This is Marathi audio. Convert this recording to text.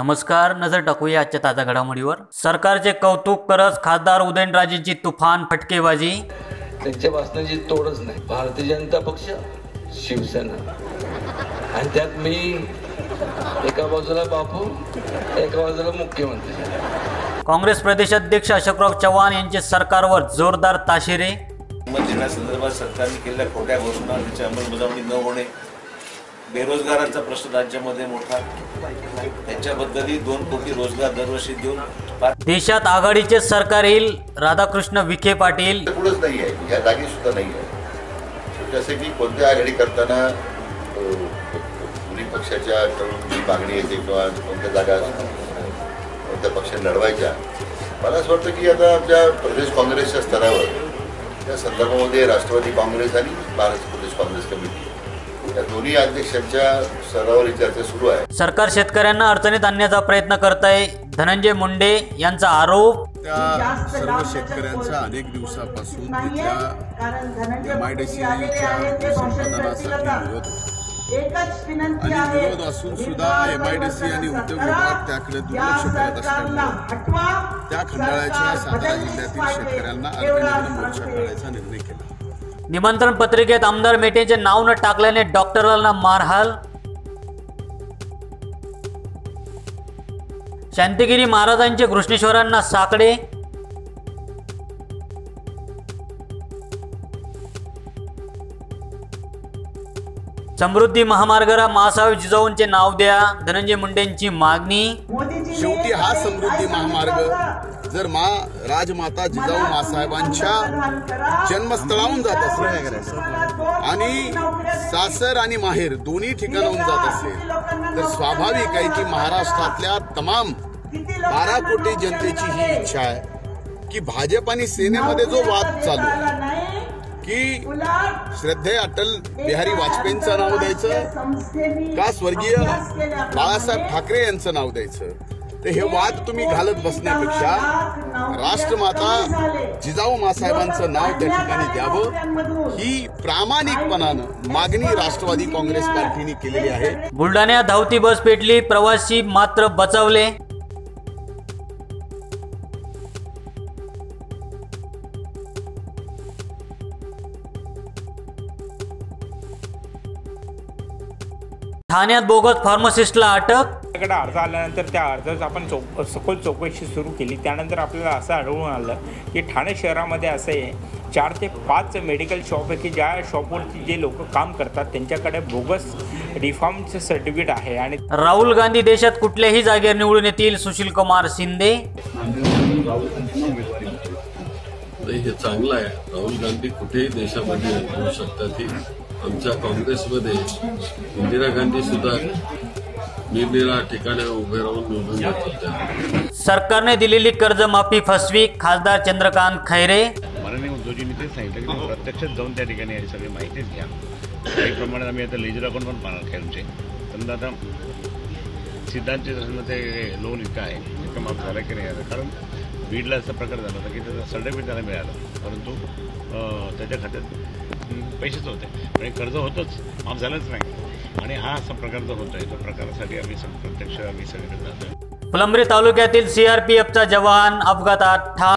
नमस्कार नजर टाकूया आजच्या ताज्या घडामोडीवर. सरकारचे कौतुक करत खासदार उदयनराजेंची तुफान फटकेबाजी. त्यांच्या भाषणाची तोडच नाही. भारतीय जनता पक्ष शिवसेना. आणि त्यात मी एका बाजूला बापू एका बाजूला मुख्यमंत्री. काँग्रेस प्रदेशाध्यक्ष अशोकराव चव्हाण यांचे सरकारवर जोरदार ताशेरे. देण्यासंदर्भात सरकारने केलेल्या खोट्या घोषणा त्याची अंमलबजावणी न होणे बेरोजगारांचा प्रश्न राज्यामध्ये मोठा. त्याच्याबद्दलही दोन कोटी रोजगार दरवर्षी देऊन देशात आघाडीचे सरकार येईल राधाकृष्ण विखे पाटील. कुठंच नाही आहे या जागी सुद्धा नाही आहे. जसे की कोणत्या आघाडी करताना दोन्ही पक्षाच्या कडून जी मागणी येते किंवा कोणत्या जागा कोणत्या पक्षाने लढवायच्या मला असं वाटतं की आता आपल्या प्रदेश काँग्रेसच्या स्तरावर त्या संदर्भामध्ये राष्ट्रवादी काँग्रेस आणि महाराष्ट्र प्रदेश काँग्रेस कमिटी. या दोन्ही अध्यक्षांच्या स्तरावर चर्चा सुरू आहे. सरकार शेतकऱ्यांना अडचणीत आणण्याचा प्रयत्न करत आहे धनंजय मुंडे यांचा आरोप. त्या सर्व शेतकऱ्यांचा अनेक दिवसापासून तिथल्या एम आय डी सी संपादनासाठी विरोध आणि असून सुद्धा एम आय डी सी आणि उद्योग विभाग त्याकडे दुर्लक्ष करत असल्यामुळे त्या खंडाळ्याच्या सातारा जिल्ह्यातील शेतकऱ्यांना अल्पनिर्णय मोर्चा काढायचा निर्णय केला. निमंत्रण पत्रिकेत आमदार मेटेंचे नाव न टाकल्याने डॉक्टरांना मारहाल. शांतिगिरी महाराजांचे घृष्णेश्वरांना साकडे. समृद्धी महामार्गाला मासाहेब जिजाऊंचे नाव द्या. धनंजय मुंडेंची मागणी. शेवटी हा समृद्धी महामार्ग जर मा राजमाता जिजाऊ मासाहेबांच्या जन्मस्थळाहून जात असेल आणि सासर आणि माहेर दोन्ही ठिकाणाहून जात असेल तर स्वाभाविक आहे की महाराष्ट्रातल्या तमाम बारा कोटी जनतेची ही इच्छा आहे की भाजप आणि सेनेमध्ये जो वाद चालू आहे की श्रद्धे अटल बिहारी वाजपेयींचं नाव द्यायचं का स्वर्गीय बाळासाहेब ठाकरे यांचं नाव द्यायचं तर हे वाद तुम्ही घालत बसण्यापेक्षा राष्ट्रमाता जिजाऊ मासाहेबांचं नाव त्या ठिकाणी द्यावं. ही प्रामाणिकपणानं मागणी राष्ट्रवादी काँग्रेस पार्टीने केलेली आहे. बुलढाण्यात धावती बस पेटली प्रवासी मात्र बचावले. ठाण्यात बोगस फार्मासिस्टला अटक? आपल्याकडे अर्ज आल्यानंतर त्या अर्जाचं आपण चौक सखोल चौकशी सुरू केली. त्यानंतर आपल्याला असं आढळून आलं की ठाणे शहरामध्ये असे चार ते पाच मेडिकल शॉप आहे की ज्या शॉपवरती जे लोक काम करतात त्यांच्याकडे बोगस रिफॉर्मचं सर्टिफिकेट आहे आणि राहुल गांधी देशात कुठल्याही जागेवर निवडून येतील? सुशील कुमार शिंदे? हे चांगलं आहे. राहुल गांधी कुठेही देशामध्ये येऊ शकतात ही. आमच्या काँग्रेसमध्ये इंदिरा गांधी सुद्धा निरनिरा ठिकाणी उभे राहून निवडून येत होत्या. सरकारने दिलेली कर्जमाफी फसवी खासदार चंद्रकांत खैरे. माननीय उद्धवजींनी तेच सांगितलं की प्रत्यक्षात जाऊन त्या ठिकाणी याची सगळी माहितीच घ्या काही प्रमाणात आम्ही आता लेजर अकाउंट पण पाहणार खेळचे पण आता सिद्धांतचे जसं ते लोन इतकं आहे इतकं माफ झालं की नाही कारण बीडला असा प्रकार झाला होता की त्याचा सर्टिफिकेट त्याला मिळालं. परंतु त्याच्या खात्यात पैसेच होते आणि कर्ज होतंच माफ झालंच नाही. आणि हा असा प्रकार जो होतोय त्या प्रकारासाठी आम्ही प्रत्यक्ष आम्ही सगळीकडे जातोय. फुलंब्री तालुक्यातील सीआरपीएफचा जवान अपघातात ठार